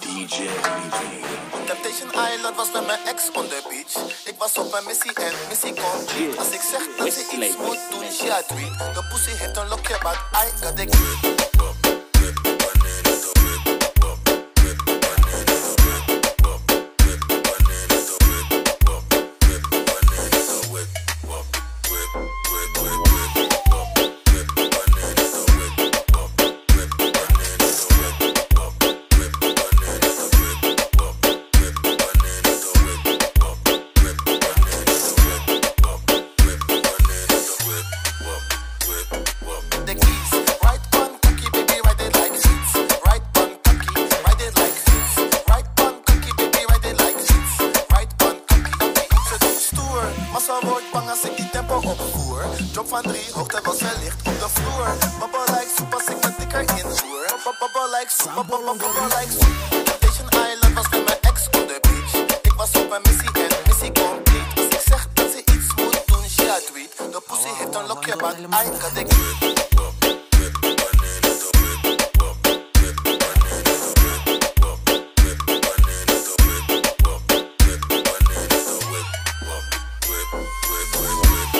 DJ, Temptation Island was met mijn ex on the beach. Ik was op een missie en missie complete. Als ik zeg dat ze iets moet doen, she tweet. De pussy heeft een lokje, but I got the key. Massa wordt bang als ik die tempo opvoer. Drop van drie, hoogte was wellicht op de vloer. Bubble like soep als ik met dikker invoer. Bubble like soep, bubble bubble like soep. Temptation Island was met mijn ex on the beach. Ik was op een missie en missie complete. Als ik zeg dat ze iets moet doen, she a tweet. De pussy heeft een lokje, maar I got the key. Boy, boy, boy.